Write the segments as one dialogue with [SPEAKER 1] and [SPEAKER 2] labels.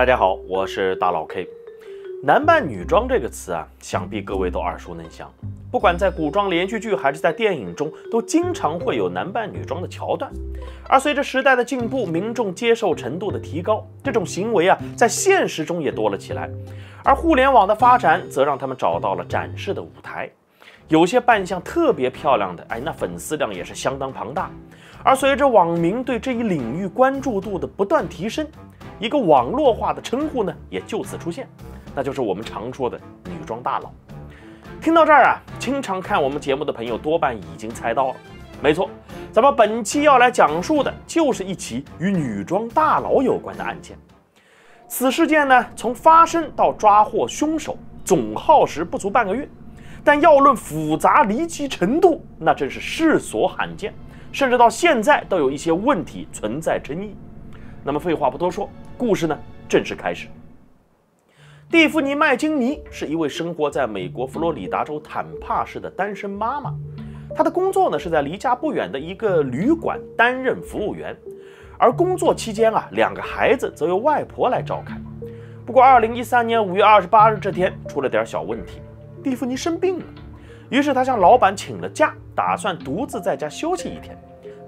[SPEAKER 1] 大家好，我是大老 K。男扮女装这个词啊，想必各位都耳熟能详。不管在古装连续剧还是在电影中，都经常会有男扮女装的桥段。而随着时代的进步，民众接受程度的提高，这种行为啊，在现实中也多了起来。而互联网的发展，则让他们找到了展示的舞台。有些扮相特别漂亮的，哎，那粉丝量也是相当庞大。而随着网民对这一领域关注度的不断提升，一个网络化的称呼呢，也就此出现，那就是我们常说的“女装大佬”。听到这儿啊，经常看我们节目的朋友多半已经猜到了，没错，咱们本期要来讲述的就是一起与女装大佬有关的案件。此事件呢，从发生到抓获凶手，总耗时不足半个月。但要论复杂离奇程度，那真是世所罕见，甚至到现在都有一些问题存在争议。那么废话不多说，故事呢正式开始。蒂芙尼·麦金尼是一位生活在美国佛罗里达州坦帕市的单身妈妈，她的工作呢是在离家不远的一个旅馆担任服务员，而工作期间啊，两个孩子则由外婆来照看。不过，二零一三年五月二十八日这天出了点小问题。蒂芙尼生病了，于是他向老板请了假，打算独自在家休息一天。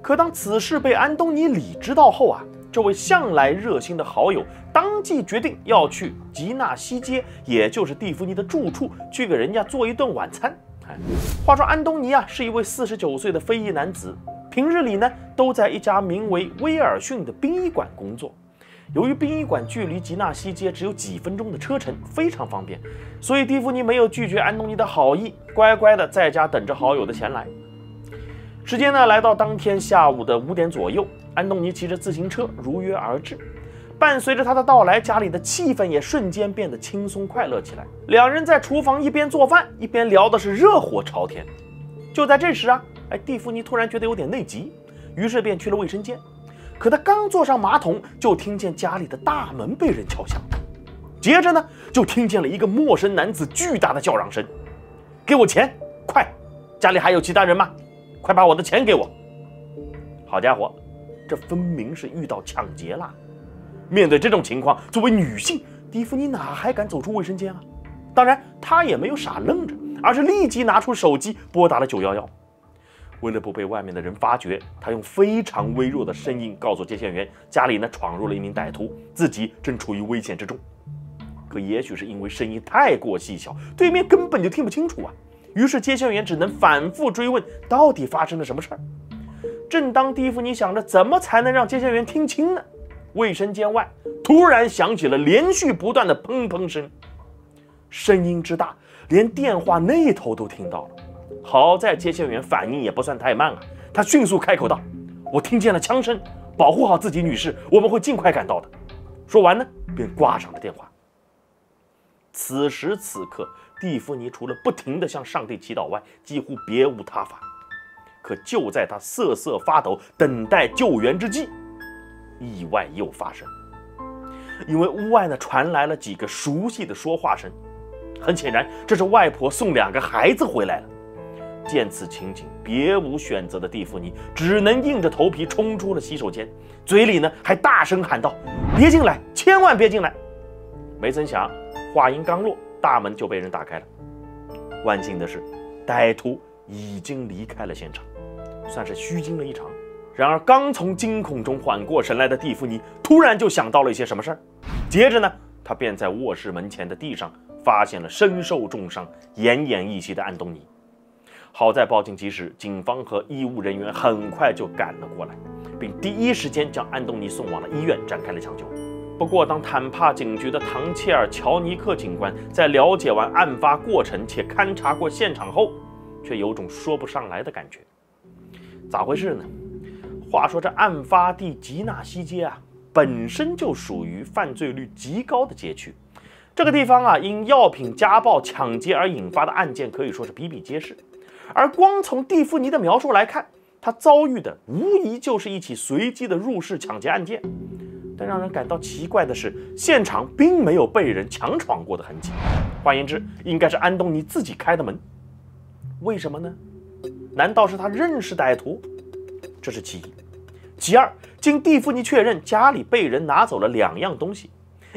[SPEAKER 1] 可当此事被安东尼·里知道后啊，这位向来热心的好友当即决定要去吉纳西街，也就是蒂芙尼的住处，去给人家做一顿晚餐。哎，话说安东尼啊，是一位四十九岁的非裔男子，平日里呢都在一家名为威尔逊的殡仪馆工作。由于殡仪馆距离吉纳西街只有几分钟的车程，非常方便，所以蒂芙尼没有拒绝安东尼的好意，乖乖的在家等着好友的前来。时间呢，来到当天下午的五点左右，安东尼骑着自行车如约而至。伴随着他的到来，家里的气氛也瞬间变得轻松快乐起来。两人在厨房一边做饭，一边聊的是热火朝天。就在这时啊，哎，蒂芙尼突然觉得有点内急，于是便去了卫生间。可他刚坐上马桶，就听见家里的大门被人敲响，接着呢，就听见了一个陌生男子巨大的叫嚷声：“给我钱，快！家里还有其他人吗？快把我的钱给我！”好家伙，这分明是遇到抢劫了。面对这种情况，作为女性，蒂芙尼哪还敢走出卫生间啊？当然，她也没有傻愣着，而是立即拿出手机拨打了九幺幺。为了不被外面的人发觉，她用非常微弱的声音告诉接线员，家里呢闯入了一名歹徒，自己正处于危险之中。可也许是因为声音太过细小，对面根本就听不清楚啊。于是接线员只能反复追问，到底发生了什么事儿。正当蒂芙尼想着怎么才能让接线员听清呢，卫生间外突然响起了连续不断的砰砰声，声音之大，连电话那头都听到了。好在接线员反应也不算太慢啊，他迅速开口道：“我听见了枪声，保护好自己，女士，我们会尽快赶到的。”说完呢，便挂上了电话。此时此刻，蒂芙尼除了不停地向上帝祈祷外，几乎别无他法。可就在他瑟瑟发抖、等待救援之际，意外又发生，因为屋外呢传来了几个熟悉的说话声，很显然，这是外婆送两个孩子回来了。见此情景，别无选择的蒂芙尼只能硬着头皮冲出了洗手间，嘴里呢还大声喊道：“别进来，千万别进来！”没曾想，话音刚落，大门就被人打开了。万幸的是，歹徒已经离开了现场，算是虚惊了一场。然而，刚从惊恐中缓过神来的蒂芙尼，突然就想到了一些什么事儿。接着呢，他便在卧室门前的地上发现了身受重伤、奄奄一息的安东尼。好在报警及时，警方和医务人员很快就赶了过来，并第一时间将安东尼送往了医院，展开了抢救。不过，当坦帕警局的唐切尔·乔尼克警官在了解完案发过程且勘察过现场后，却有种说不上来的感觉。咋回事呢？话说这案发地吉纳西街啊，本身就属于犯罪率极高的街区，这个地方啊，因药品家暴、抢劫而引发的案件可以说是比比皆是。而光从蒂芙尼的描述来看，他遭遇的无疑就是一起随机的入室抢劫案件。但让人感到奇怪的是，现场并没有被人强闯过的痕迹。换言之，应该是安东尼自己开的门。为什么呢？难道是他认识歹徒？这是其一。其二，经蒂芙尼确认，家里被人拿走了两样东西，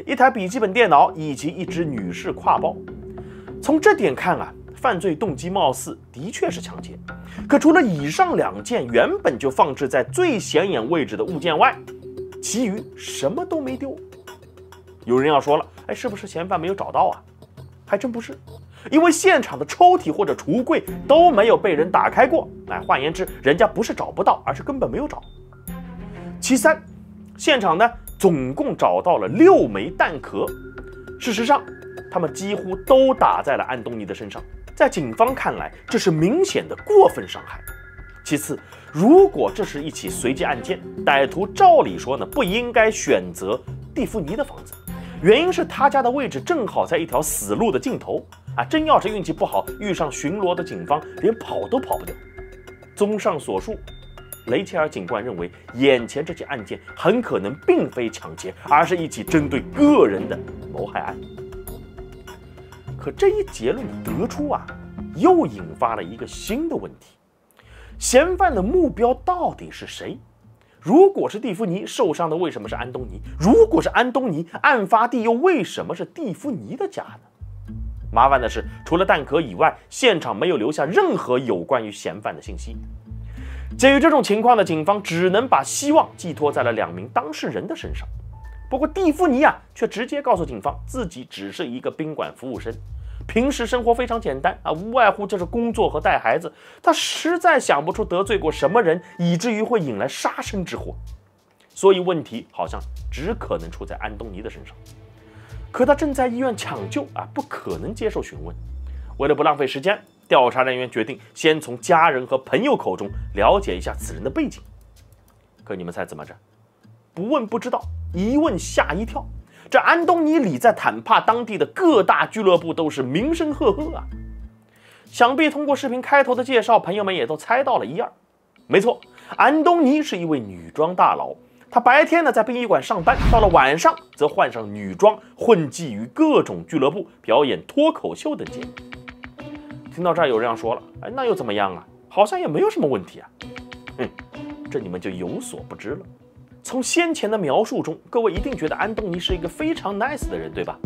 [SPEAKER 1] 一台笔记本电脑以及一只女士挎包。从这点看啊，犯罪动机貌似的确是抢劫。可除了以上两件原本就放置在最显眼位置的物件外，其余什么都没丢。有人要说了，哎，是不是嫌犯没有找到啊？还真不是，因为现场的抽屉或者橱柜都没有被人打开过。哎，换言之，人家不是找不到，而是根本没有找。其三，现场呢总共找到了六枚弹壳，事实上，他们几乎都打在了安东尼的身上。在警方看来，这是明显的过分伤害。其次，如果这是一起随机案件，歹徒照理说呢不应该选择蒂芙尼的房子，原因是他家的位置正好在一条死路的尽头啊！真要是运气不好遇上巡逻的警方，连跑都跑不掉。综上所述。雷切尔警官认为，眼前这起案件很可能并非抢劫，而是一起针对个人的谋害案。可这一结论得出啊，又引发了一个新的问题：嫌犯的目标到底是谁？如果是蒂芙尼受伤的，为什么是安东尼？如果是安东尼，案发地又为什么是蒂芙尼的家呢？麻烦的是，除了弹壳以外，现场没有留下任何有关于嫌犯的信息。鉴于这种情况呢警方只能把希望寄托在了两名当事人的身上。不过蒂芙尼啊，却直接告诉警方自己只是一个宾馆服务生，平时生活非常简单啊，无外乎就是工作和带孩子。他实在想不出得罪过什么人，以至于会引来杀身之祸。所以问题好像只可能出在安东尼的身上。可他正在医院抢救啊，不可能接受询问。为了不浪费时间。调查人员决定先从家人和朋友口中了解一下此人的背景。可你们猜怎么着？不问不知道，一问吓一跳。这安东尼里在坦帕当地的各大俱乐部都是名声赫赫啊！想必通过视频开头的介绍，朋友们也都猜到了一二。没错，安东尼是一位女装大佬。他白天呢在殡仪馆上班，到了晚上则换上女装，混迹于各种俱乐部，表演脱口秀等节目。听到这儿，有人要说了：“哎，那又怎么样啊？好像也没有什么问题啊。”哼，这你们就有所不知了。从先前的描述中，各位一定觉得安东尼是一个非常 nice 的人，对吧？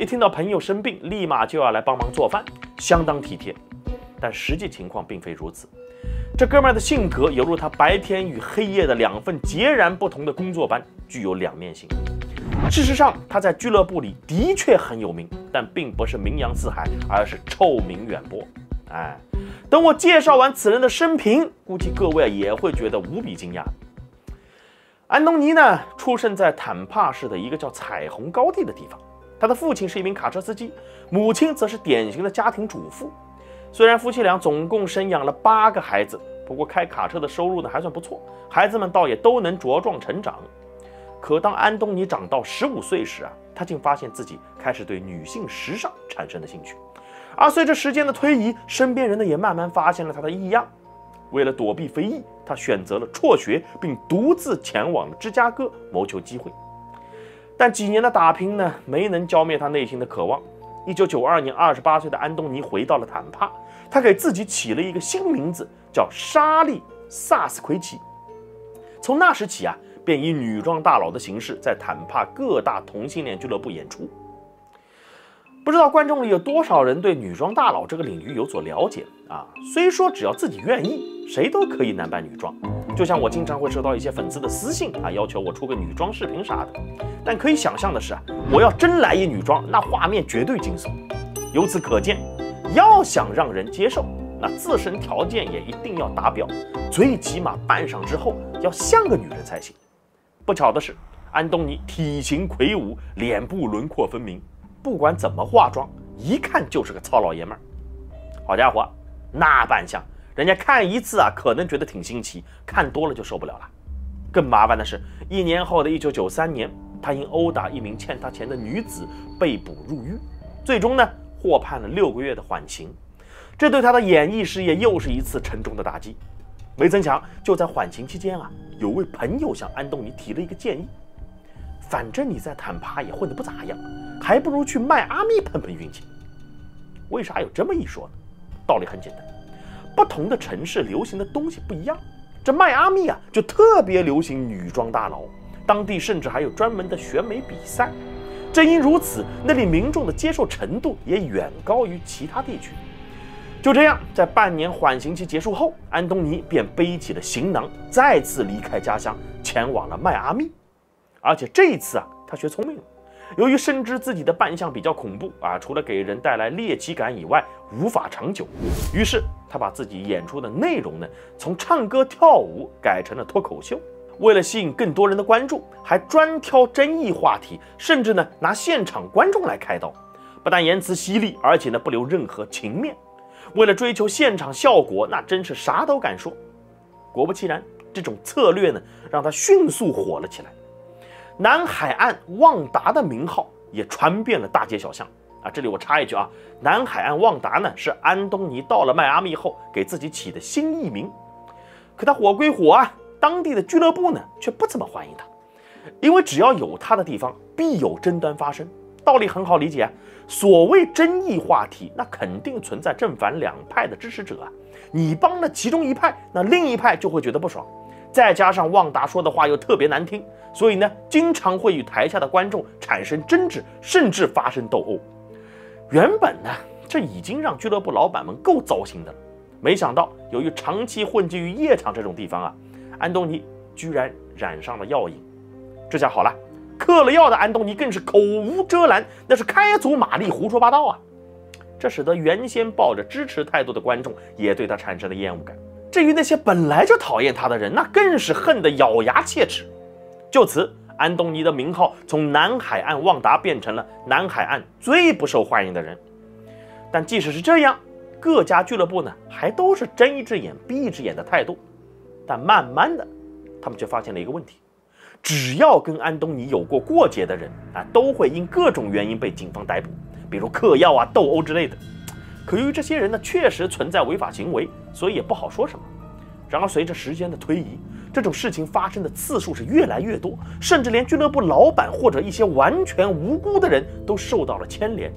[SPEAKER 1] 一听到朋友生病，立马就要来帮忙做饭，相当体贴。但实际情况并非如此。这哥们儿的性格犹如他白天与黑夜的两份截然不同的工作般，具有两面性。事实上，他在俱乐部里的确很有名，但并不是名扬四海，而是臭名远播。哎，等我介绍完此人的生平，估计各位也会觉得无比惊讶。安东尼呢，出生在坦帕市的一个叫彩虹高地的地方。他的父亲是一名卡车司机，母亲则是典型的家庭主妇。虽然夫妻俩总共生养了八个孩子，不过开卡车的收入呢还算不错，孩子们倒也都能茁壮成长。可当安东尼长到十五岁时啊，他竟发现自己开始对女性时尚产生了兴趣。而随着时间的推移，身边人呢也慢慢发现了他的异样。为了躲避非议，他选择了辍学，并独自前往了芝加哥谋求机会。但几年的打拼呢，没能浇灭他内心的渴望。一九九二年，二十八岁的安东尼回到了坦帕，他给自己起了一个新名字，叫莎莉·萨斯奎奇。从那时起啊。便以女装大佬的形式在坦帕各大同性恋俱乐部演出。不知道观众里有多少人对女装大佬这个领域有所了解啊？虽说只要自己愿意，谁都可以男扮女装。就像我经常会收到一些粉丝的私信啊，要求我出个女装视频啥的。但可以想象的是啊，我要真来一女装，那画面绝对惊悚。由此可见，要想让人接受，那自身条件也一定要达标，最起码扮上之后要像个女人才行。不巧的是，安东尼体型魁梧，脸部轮廓分明，不管怎么化妆，一看就是个糙老爷们儿。好家伙，那扮相，人家看一次啊，可能觉得挺新奇，看多了就受不了了。更麻烦的是，一年后的一九九三年，他因殴打一名欠他钱的女子被捕入狱，最终呢获判了六个月的缓刑。这对他的演艺事业又是一次沉重的打击。没曾想，就在缓刑期间啊。有位朋友向安东尼提了一个建议，反正你在坦帕也混得不咋样，还不如去迈阿密碰碰运气。为啥有这么一说呢？道理很简单，不同的城市流行的东西不一样。这迈阿密啊，就特别流行女装大佬，当地甚至还有专门的选美比赛。正因如此，那里民众的接受程度也远高于其他地区。就这样，在半年缓刑期结束后，安东尼便背起了行囊，再次离开家乡，前往了迈阿密。而且这一次啊，他学聪明了。由于深知自己的扮相比较恐怖啊，除了给人带来猎奇感以外，无法长久。于是他把自己演出的内容呢，从唱歌跳舞改成了脱口秀。为了吸引更多人的关注，还专挑争议话题，甚至呢拿现场观众来开刀。不但言辞犀利，而且呢不留任何情面。为了追求现场效果，那真是啥都敢说。果不其然，这种策略呢，让他迅速火了起来。南海岸旺达的名号也传遍了大街小巷啊！这里我插一句啊，南海岸旺达呢是安东尼到了迈阿密后给自己起的新艺名。可他火归火啊，当地的俱乐部呢却不怎么欢迎他，因为只要有他的地方必有争端发生。道理很好理解啊，所谓争议话题，那肯定存在正反两派的支持者啊。你帮了其中一派，那另一派就会觉得不爽。再加上旺达说的话又特别难听，所以呢，经常会与台下的观众产生争执，甚至发生斗殴。原本呢，这已经让俱乐部老板们够糟心的了。没想到，由于长期混迹于夜场这种地方啊，安东尼居然染上了药瘾。这下好了，嗑了药的安东尼更是口无遮拦，那是开足马力胡说八道啊！这使得原先抱着支持态度的观众也对他产生了厌恶感。至于那些本来就讨厌他的人，那更是恨得咬牙切齿。就此，安东尼的名号从南海岸旺达变成了南海岸最不受欢迎的人。但即使是这样，各家俱乐部呢，还都是睁一只眼闭一只眼的态度。但慢慢的，他们却发现了一个问题：只要跟安东尼有过过节的人啊，都会因各种原因被警方逮捕，比如嗑药啊、斗殴之类的。可由于这些人呢确实存在违法行为，所以也不好说什么。然而随着时间的推移，这种事情发生的次数是越来越多，甚至连俱乐部老板或者一些完全无辜的人都受到了牵连。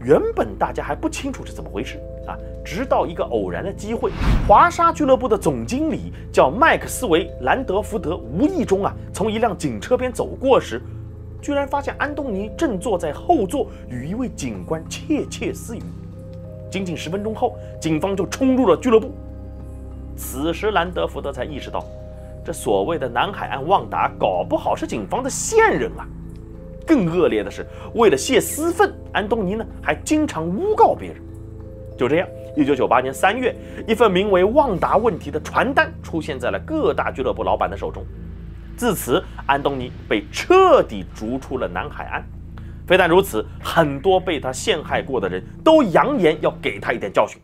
[SPEAKER 1] 原本大家还不清楚是怎么回事啊，直到一个偶然的机会，华沙俱乐部的总经理叫麦克斯韦·兰德福德，无意中啊从一辆警车边走过时，居然发现安东尼正坐在后座与一位警官窃窃私语。仅仅十分钟后，警方就冲入了俱乐部。此时，兰德福德才意识到，这所谓的南海岸旺达，搞不好是警方的线人啊！更恶劣的是，为了泄私愤，安东尼呢还经常诬告别人。就这样，一九九八年三月，一份名为《旺达问题》的传单出现在了各大俱乐部老板的手中。自此，安东尼被彻底逐出了南海岸。非但如此，很多被他陷害过的人都扬言要给他一点教训。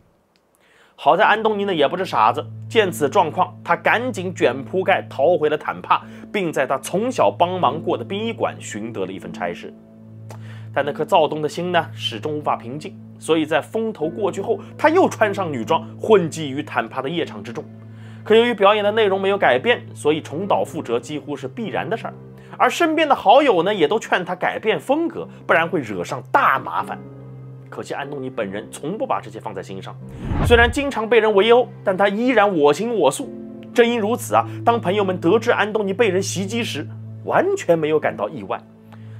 [SPEAKER 1] 好在安东尼呢也不是傻子，见此状况，他赶紧卷铺盖逃回了坦帕，并在他从小帮忙过的殡仪馆寻得了一份差事。但那颗躁动的心呢，始终无法平静，所以在风头过去后，他又穿上女装，混迹于坦帕的夜场之中。可由于表演的内容没有改变，所以重蹈覆辙几乎是必然的事儿。而身边的好友呢，也都劝他改变风格，不然会惹上大麻烦。可惜安东尼本人从不把这些放在心上，虽然经常被人围殴，但他依然我行我素。正因如此啊，当朋友们得知安东尼被人袭击时，完全没有感到意外。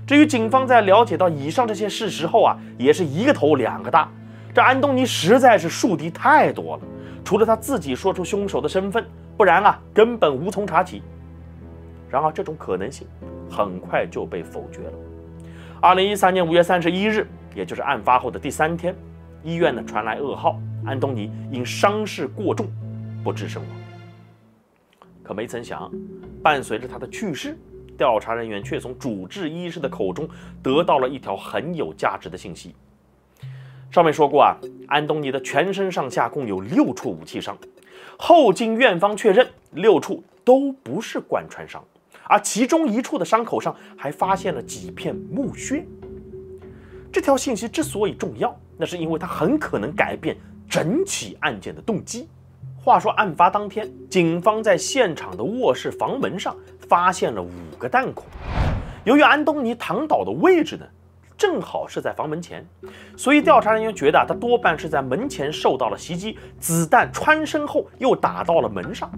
[SPEAKER 1] 至于警方在了解到以上这些事实后啊，也是一个头两个大。这安东尼实在是树敌太多了，除了他自己说出凶手的身份，不然啊，根本无从查起。然而，这种可能性很快就被否决了。二零一三年五月三十一日，也就是案发后的第三天，医院呢传来噩耗：安东尼因伤势过重不治身亡。可没曾想，伴随着他的去世，调查人员却从主治医师的口中得到了一条很有价值的信息。上面说过啊，安东尼的全身上下共有六处武器伤，后经院方确认，六处都不是贯穿伤。而其中一处的伤口上还发现了几片木屑。这条信息之所以重要，那是因为它很可能改变整起案件的动机。话说，案发当天，警方在现场的卧室房门上发现了五个弹孔。由于安东尼躺倒的位置呢，正好是在房门前，所以调查人员觉得他多半是在门前受到了袭击，子弹穿身后又打到了门上。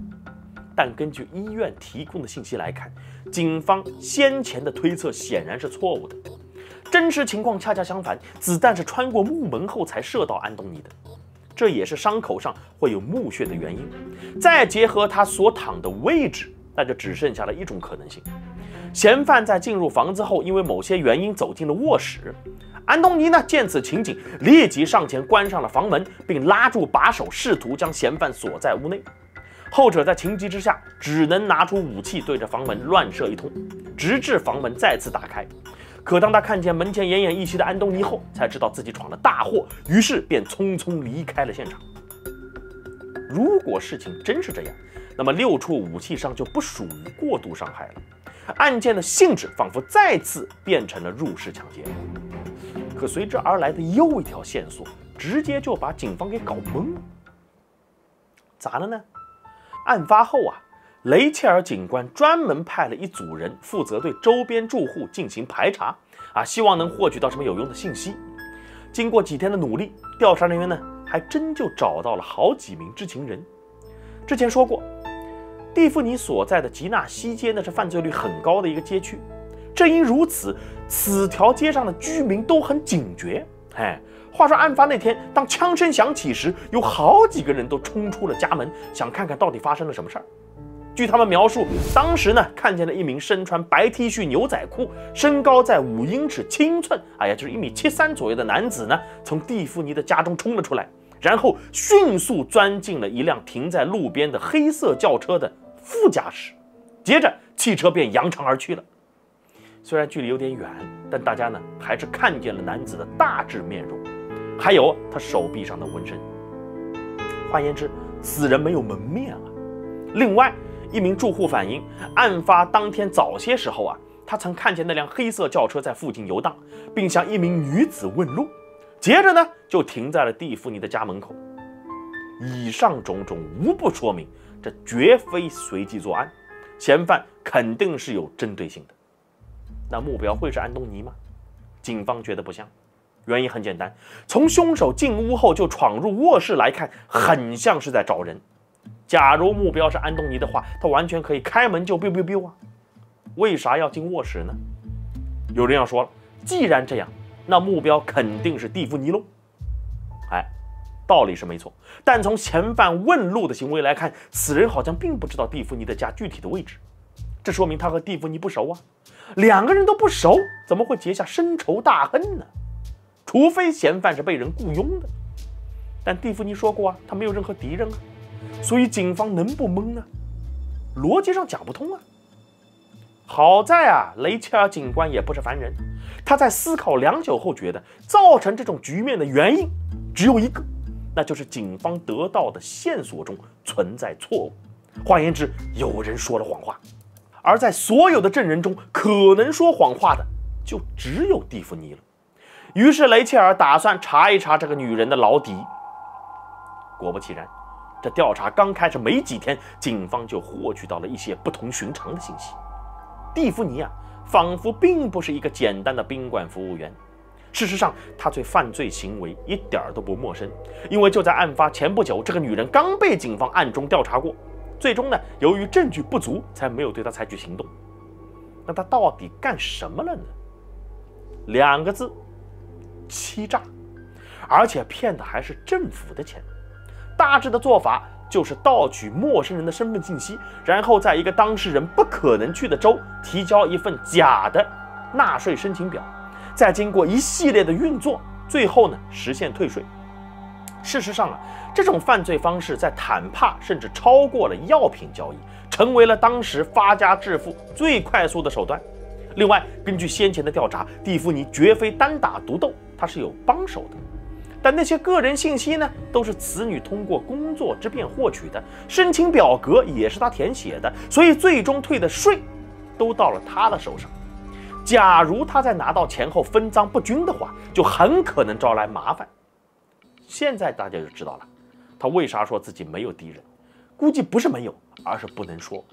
[SPEAKER 1] 但根据医院提供的信息来看，警方先前的推测显然是错误的。真实情况恰恰相反，子弹是穿过木门后才射到安东尼的，这也是伤口上会有木屑的原因。再结合他所躺的位置，那就只剩下了一种可能性：嫌犯在进入房子后，因为某些原因走进了卧室。安东尼呢，见此情景，立即上前关上了房门，并拉住把手，试图将嫌犯锁在屋内。后者在情急之下，只能拿出武器对着房门乱射一通，直至房门再次打开。可当他看见门前奄奄一息的安东尼后，才知道自己闯了大祸，于是便匆匆离开了现场。如果事情真是这样，那么六处武器上就不属于过度伤害了，案件的性质仿佛再次变成了入室抢劫。可随之而来的又一条线索，直接就把警方给搞懵了。咋了呢？案发后啊。雷切尔警官专门派了一组人负责对周边住户进行排查，啊，希望能获取到什么有用的信息。经过几天的努力，调查人员呢还真就找到了好几名知情人。之前说过，蒂芙尼所在的吉纳西街那是犯罪率很高的一个街区，正因如此，此条街上的居民都很警觉。哎，话说案发那天，当枪声响起时，有好几个人都冲出了家门，想看看到底发生了什么事儿。据他们描述，当时呢看见了一名身穿白 T 恤、牛仔裤，身高在五英尺七寸，哎呀，就是一米七三左右的男子呢，从蒂芙尼的家中冲了出来，然后迅速钻进了一辆停在路边的黑色轿车的副驾驶，接着汽车便扬长而去了。虽然距离有点远，但大家呢还是看见了男子的大致面容，还有他手臂上的纹身。换言之，此人没有门面啊。另外。一名住户反映，案发当天早些时候啊，他曾看见那辆黑色轿车在附近游荡，并向一名女子问路，接着呢就停在了蒂芙尼的家门口。以上种种无不说明，这绝非随机作案，嫌犯肯定是有针对性的。那目标会是安东尼吗？警方觉得不像，原因很简单，从凶手进屋后就闯入卧室来看，很像是在找人。假如目标是安东尼的话，他完全可以开门就 biu biu biu 啊！为啥要进卧室呢？有人要说了，既然这样，那目标肯定是蒂芙尼喽。哎，道理是没错，但从嫌犯问路的行为来看，此人好像并不知道蒂芙尼的家具体的位置，这说明他和蒂芙尼不熟啊。两个人都不熟，怎么会结下深仇大恨呢？除非嫌犯是被人雇佣的，但蒂芙尼说过啊，他没有任何敌人啊。所以警方能不懵呢？逻辑上讲不通啊！好在啊，雷切尔警官也不是凡人，他在思考良久后觉得，造成这种局面的原因只有一个，那就是警方得到的线索中存在错误。换言之，有人说了谎话，而在所有的证人中，可能说谎话的就只有蒂芙尼了。于是雷切尔打算查一查这个女人的老底。果不其然。这调查刚开始没几天，警方就获取到了一些不同寻常的信息。蒂芙尼啊，仿佛并不是一个简单的宾馆服务员。事实上，他对犯罪行为一点儿都不陌生，因为就在案发前不久，这个女人刚被警方暗中调查过。最终呢，由于证据不足，才没有对她采取行动。那她到底干什么了呢？两个字：欺诈，而且骗的还是政府的钱。大致的做法就是盗取陌生人的身份信息，然后在一个当事人不可能去的州提交一份假的纳税申请表，再经过一系列的运作，最后呢实现退税。事实上啊，这种犯罪方式在坦帕甚至超过了药品交易，成为了当时发家致富最快速的手段。另外，根据先前的调查，蒂芙尼绝非单打独斗，他是有帮手的。但那些个人信息呢，都是子女通过工作之便获取的，申请表格也是他填写的，所以最终退的税都到了他的手上。假如他在拿到钱后分赃不均的话，就很可能招来麻烦。现在大家就知道了，他为啥说自己没有敌人？估计不是没有，而是不能说。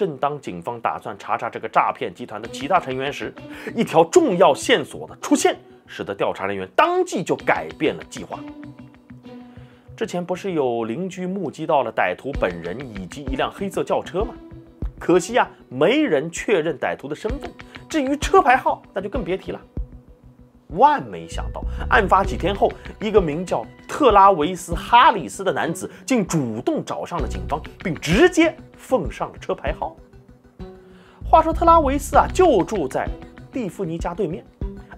[SPEAKER 1] 正当警方打算查查这个诈骗集团的其他成员时，一条重要线索的出现。使得调查人员当即就改变了计划。之前不是有邻居目击到了歹徒本人以及一辆黑色轿车吗？可惜啊，没人确认歹徒的身份。至于车牌号，那就更别提了。万没想到，案发几天后，一个名叫特拉维斯·哈里斯的男子竟主动找上了警方，并直接奉上了车牌号。话说，特拉维斯啊，就住在蒂芙尼家对面。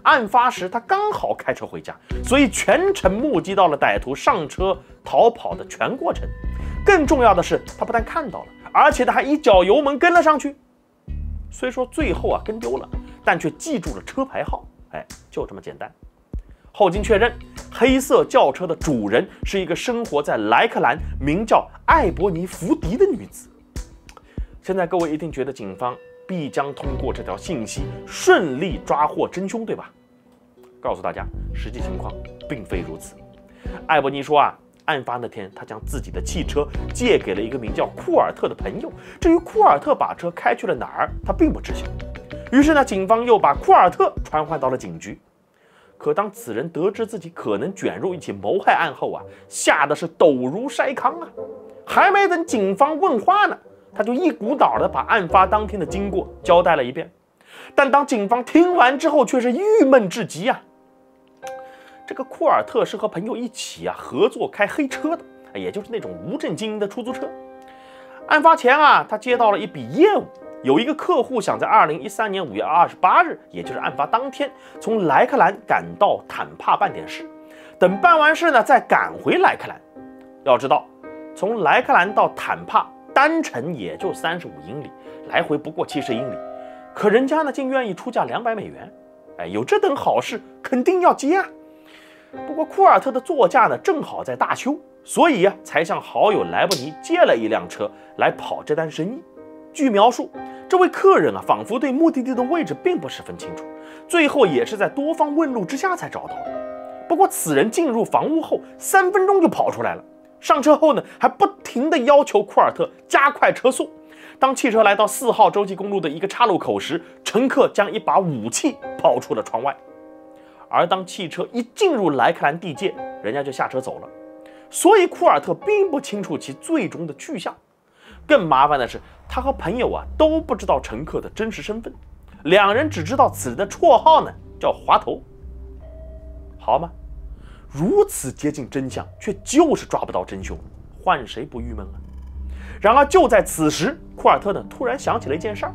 [SPEAKER 1] 案发时，他刚好开车回家，所以全程目击到了歹徒上车逃跑的全过程。更重要的是，他不但看到了，而且他还一脚油门跟了上去。虽说最后啊跟丢了，但却记住了车牌号。哎，就这么简单。后经确认，黑色轿车的主人是一个生活在莱克兰、名叫艾伯尼·福迪的女子。现在各位一定觉得警方必将通过这条信息顺利抓获真凶，对吧？告诉大家，实际情况并非如此。艾伯尼说啊，案发那天他将自己的汽车借给了一个名叫库尔特的朋友。至于库尔特把车开去了哪儿，他并不知晓。于是呢，警方又把库尔特传唤到了警局。可当此人得知自己可能卷入一起谋害案后啊，吓得是抖如筛糠啊！还没等警方问话呢，他就一股脑的把案发当天的经过交代了一遍。但当警方听完之后，却是郁闷至极啊！这个库尔特是和朋友一起啊合作开黑车的，也就是那种无证经营的出租车。案发前啊，他接到了一笔业务。有一个客户想在二零一三年五月二十八日，也就是案发当天，从莱克兰赶到坦帕办点事，等办完事呢，再赶回莱克兰。要知道，从莱克兰到坦帕单程也就三十五英里，来回不过七十英里，可人家呢竟愿意出价两百美元。哎，有这等好事，肯定要接啊。不过库尔特的座驾呢正好在大修，所以呀，才向好友莱布尼借了一辆车来跑这单生意。据描述。这位客人啊，仿佛对目的地的位置并不十分清楚，最后也是在多方问路之下才找到的。不过，此人进入房屋后三分钟就跑出来了，上车后呢，还不停地要求库尔特加快车速。当汽车来到四号洲际公路的一个岔路口时，乘客将一把武器抛出了窗外。而当汽车一进入莱克兰地界，人家就下车走了。所以，库尔特并不清楚其最终的去向。更麻烦的是，他和朋友啊都不知道乘客的真实身份，两人只知道此人的绰号呢叫滑头。好吗？如此接近真相，却就是抓不到真凶，换谁不郁闷啊？然而就在此时，库尔特呢突然想起了一件事儿。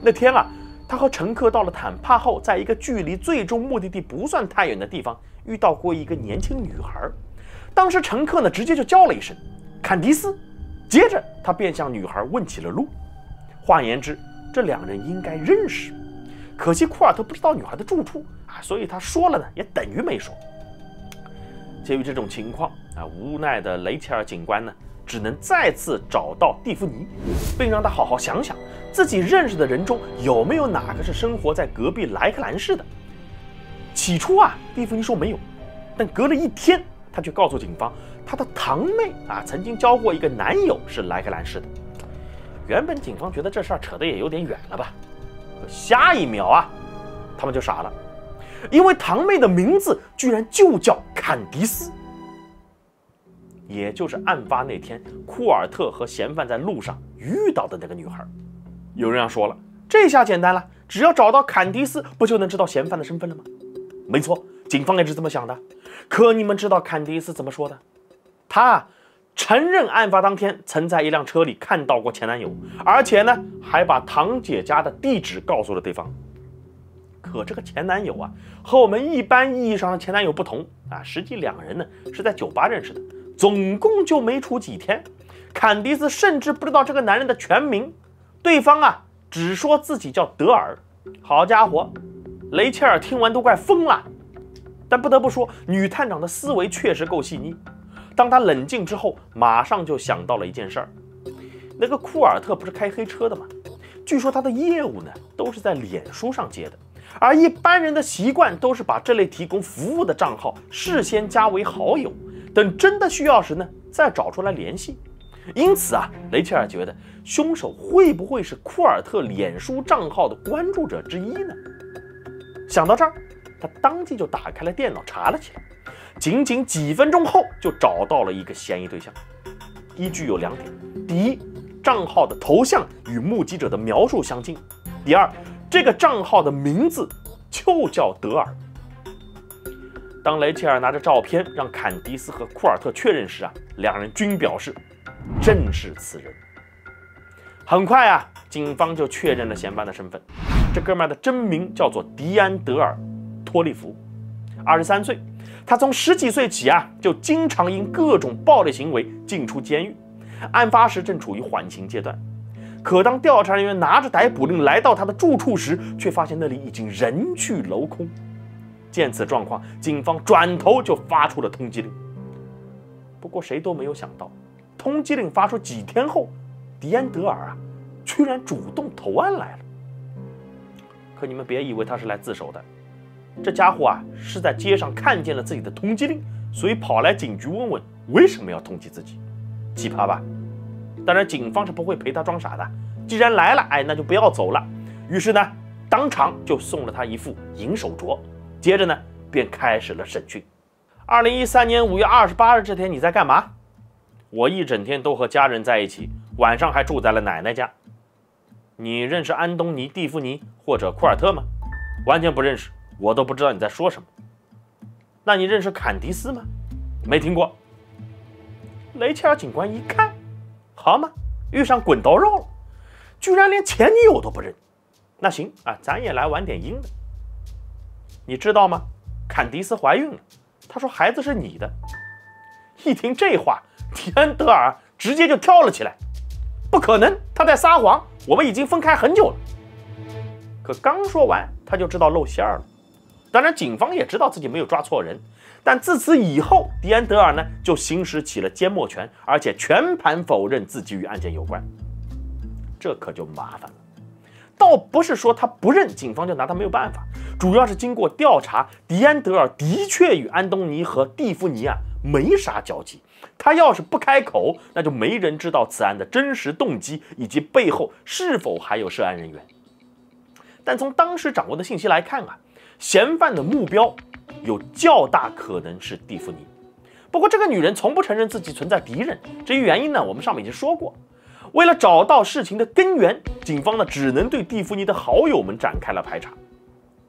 [SPEAKER 1] 那天啊，他和乘客到了坦帕后，在一个距离最终目的地不算太远的地方遇到过一个年轻女孩。当时乘客呢直接就叫了一声“坎迪斯”。接着，他便向女孩问起了路。换言之，这两人应该认识。可惜库尔特不知道女孩的住处啊，所以他说了呢，也等于没说。鉴于这种情况啊，无奈的雷切尔警官呢，只能再次找到蒂芙尼，并让他好好想想自己认识的人中有没有哪个是生活在隔壁莱克兰市的。起初啊，蒂芙尼说没有，但隔了一天，他却告诉警方。他的堂妹啊，曾经交过一个男友，是莱克兰市的。原本警方觉得这事儿扯得也有点远了吧，可下一秒啊，他们就傻了，因为堂妹的名字居然就叫坎迪斯，也就是案发那天库尔特和嫌犯在路上遇到的那个女孩。有人要说了，这下简单了，只要找到坎迪斯，不就能知道嫌犯的身份了吗？没错，警方也是这么想的。可你们知道坎迪斯怎么说的？他承认案发当天曾在一辆车里看到过前男友，而且呢还把堂姐家的地址告诉了对方。可这个前男友啊，和我们一般意义上的前男友不同啊，实际两人呢是在酒吧认识的，总共就没处几天。坎迪斯甚至不知道这个男人的全名，对方啊只说自己叫德尔。好家伙，雷切尔听完都快疯了。但不得不说，女探长的思维确实够细腻。当他冷静之后，马上就想到了一件事儿。那个库尔特不是开黑车的吗？据说他的业务呢都是在脸书上接的，而一般人的习惯都是把这类提供服务的账号事先加为好友，等真的需要时呢再找出来联系。因此啊，雷切尔觉得凶手会不会是库尔特脸书账号的关注者之一呢？想到这儿，他当即就打开了电脑查了起来。仅仅几分钟后，就找到了一个嫌疑对象。依据有两点：第一，账号的头像与目击者的描述相近；第二，这个账号的名字就叫德尔。当雷切尔拿着照片让坎迪斯和库尔特确认时啊，两人均表示正是此人。很快啊，警方就确认了嫌犯的身份，这哥们儿的真名叫做迪安德尔·托利弗，二十三岁。他从十几岁起啊，就经常因各种暴力行为进出监狱。案发时正处于缓刑阶段，可当调查人员拿着逮捕令来到他的住处时，却发现那里已经人去楼空。见此状况，警方转头就发出了通缉令。不过谁都没有想到，通缉令发出几天后，迪安德尔啊，居然主动投案来了。可你们别以为他是来自首的。这家伙啊，是在街上看见了自己的通缉令，所以跑来警局问问为什么要通缉自己，奇葩吧？当然，警方是不会陪他装傻的。既然来了，哎，那就不要走了。于是呢，当场就送了他一副银手镯。接着呢，便开始了审讯。二零一三年五月二十八日这天，你在干嘛？我一整天都和家人在一起，晚上还住在了奶奶家。你认识安东尼·蒂芙尼或者库尔特吗？完全不认识。我都不知道你在说什么。那你认识坎迪斯吗？没听过。雷切尔警官一看，好嘛，遇上滚刀肉了，居然连前女友都不认。那行啊，咱也来玩点阴的。你知道吗？坎迪斯怀孕了，她说孩子是你的。一听这话，迪安德尔直接就跳了起来。不可能，他在撒谎，我们已经分开很久了。可刚说完，他就知道露馅儿了。当然，警方也知道自己没有抓错人，但自此以后，迪安德尔呢就行使起了缄默权，而且全盘否认自己与案件有关。这可就麻烦了。倒不是说他不认，警方就拿他没有办法，主要是经过调查，迪安德尔的确与安东尼和蒂芙尼啊没啥交集。他要是不开口，那就没人知道此案的真实动机以及背后是否还有涉案人员。但从当时掌握的信息来看啊。嫌犯的目标有较大可能是蒂芙尼，不过这个女人从不承认自己存在敌人。至于原因呢，我们上面已经说过。为了找到事情的根源，警方呢只能对蒂芙尼的好友们展开了排查。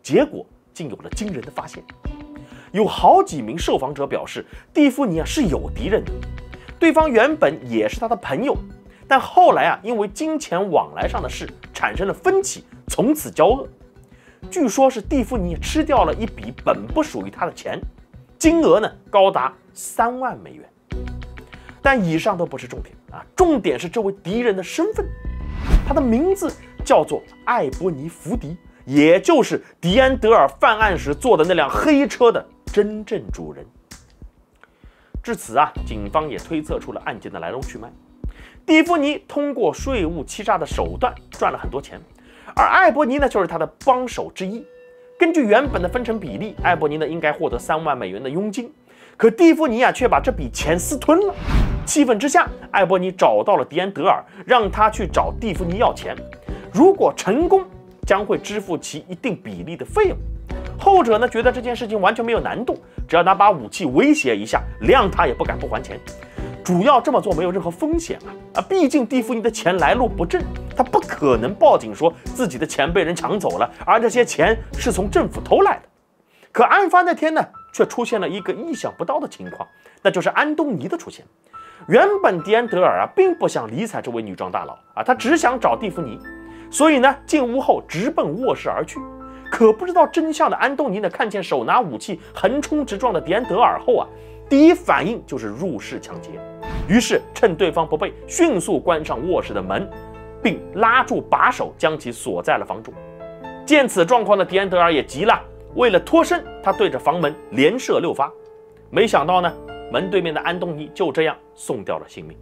[SPEAKER 1] 结果竟有了惊人的发现：有好几名受访者表示，蒂芙尼啊是有敌人的，对方原本也是他的朋友，但后来啊因为金钱往来上的事产生了分歧，从此交恶。据说，是蒂芙尼吃掉了一笔本不属于他的钱，金额呢高达三万美元。但以上都不是重点啊，重点是这位敌人的身份，他的名字叫做艾伯尼·福迪，也就是迪安德尔犯案时坐的那辆黑车的真正主人。至此啊，警方也推测出了案件的来龙去脉。蒂芙尼通过税务欺诈的手段赚了很多钱。而艾伯尼呢，就是他的帮手之一。根据原本的分成比例，艾伯尼呢应该获得三万美元的佣金，可蒂芙尼啊却把这笔钱私吞了。气愤之下，艾伯尼找到了迪安德尔，让他去找蒂芙尼要钱。如果成功，将会支付其一定比例的费用。后者呢觉得这件事情完全没有难度，只要拿把武器威胁一下，谅他也不敢不还钱。主要这么做没有任何风险啊啊！毕竟蒂芙尼的钱来路不正，他不可能报警说自己的钱被人抢走了，而这些钱是从政府偷来的。可案发那天呢，却出现了一个意想不到的情况，那就是安东尼的出现。原本迪安德尔啊，并不想理睬这位女装大佬啊，他只想找蒂芙尼，所以呢，进屋后直奔卧室而去。可不知道真相的安东尼呢，看见手拿武器横冲直撞的迪安德尔后啊。第一反应就是入室抢劫，于是趁对方不备，迅速关上卧室的门，并拉住把手将其锁在了房中。见此状况的迪安德尔也急了，为了脱身，他对着房门连射六发。没想到呢，门对面的安东尼就这样送掉了性命。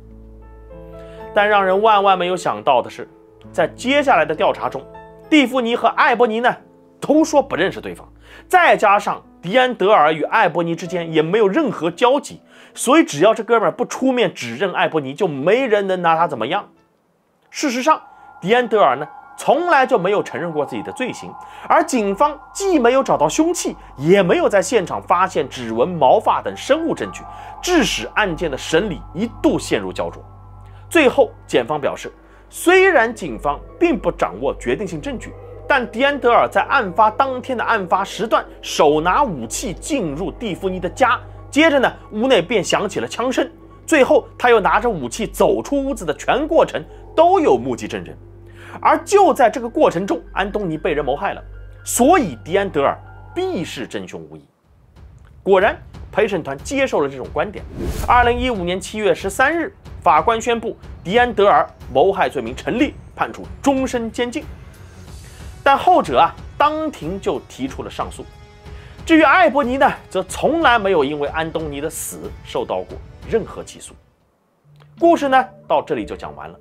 [SPEAKER 1] 但让人万万没有想到的是，在接下来的调查中，蒂芙尼和艾伯尼呢都说不认识对方，再加上。迪安德尔与艾伯尼之间也没有任何交集，所以只要这哥们儿不出面指认艾伯尼，就没人能拿他怎么样。事实上，迪安德尔呢从来就没有承认过自己的罪行，而警方既没有找到凶器，也没有在现场发现指纹、毛发等生物证据，致使案件的审理一度陷入焦灼。最后，检方表示，虽然警方并不掌握决定性证据，但迪安德尔在案发当天的案发时段手拿武器进入蒂芙尼的家，接着呢，屋内便响起了枪声，最后他又拿着武器走出屋子的全过程都有目击证人。而就在这个过程中，安东尼被人谋害了，所以迪安德尔必是真凶无疑。果然，陪审团接受了这种观点。二零一五年七月十三日，法官宣布迪安德尔谋害罪名成立，判处终身监禁。但后者啊，当庭就提出了上诉。至于艾伯尼呢，则从来没有因为安东尼的死受到过任何起诉。故事呢，到这里就讲完了。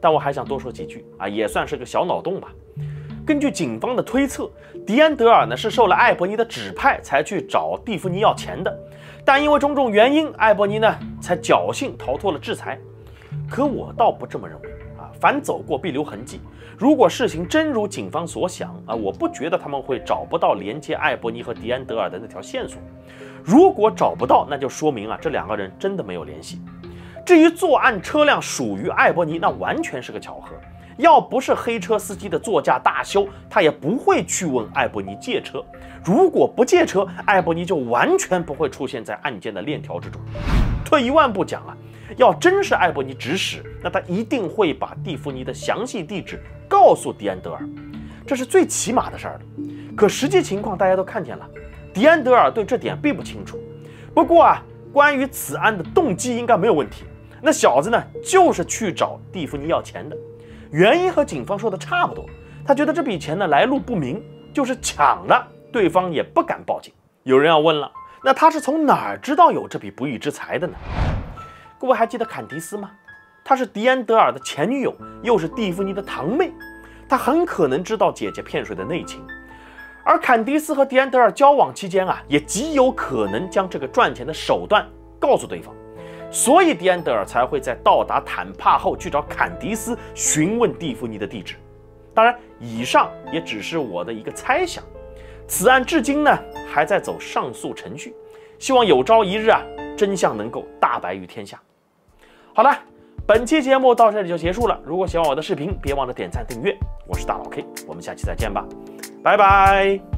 [SPEAKER 1] 但我还想多说几句啊，也算是个小脑洞吧。根据警方的推测，迪安德尔呢是受了艾伯尼的指派才去找蒂芙尼要钱的，但因为种种原因，艾伯尼呢才侥幸逃脱了制裁。可我倒不这么认为啊，凡走过必留痕迹。如果事情真如警方所想啊，我不觉得他们会找不到连接艾伯尼和迪安德尔的那条线索。如果找不到，那就说明啊这两个人真的没有联系。至于作案车辆属于艾伯尼，那完全是个巧合。要不是黑车司机的座驾大修，他也不会去问艾伯尼借车。如果不借车，艾伯尼就完全不会出现在案件的链条之中。退一万步讲啊，要真是艾伯尼指使，那他一定会把蒂芙尼的详细地址告诉迪安德尔，这是最起码的事儿。可实际情况大家都看见了，迪安德尔对这点并不清楚。不过啊，关于此案的动机应该没有问题。那小子呢，就是去找蒂芙尼要钱的，原因和警方说的差不多。他觉得这笔钱呢来路不明，就是抢了，对方也不敢报警。有人要问了，那他是从哪儿知道有这笔不义之财的呢？各位还记得坎迪斯吗？她是迪安德尔的前女友，又是蒂芙尼的堂妹，她很可能知道姐姐骗税的内情。而坎迪斯和迪安德尔交往期间啊，也极有可能将这个赚钱的手段告诉对方。所以迪安德尔才会在到达坦帕后去找坎迪斯询问蒂芙尼的地址。当然，以上也只是我的一个猜想。此案至今呢还在走上诉程序，希望有朝一日啊真相能够大白于天下。好了，本期节目到这里就结束了。如果喜欢我的视频，别忘了点赞订阅。我是大佬 K，我们下期再见吧，拜拜。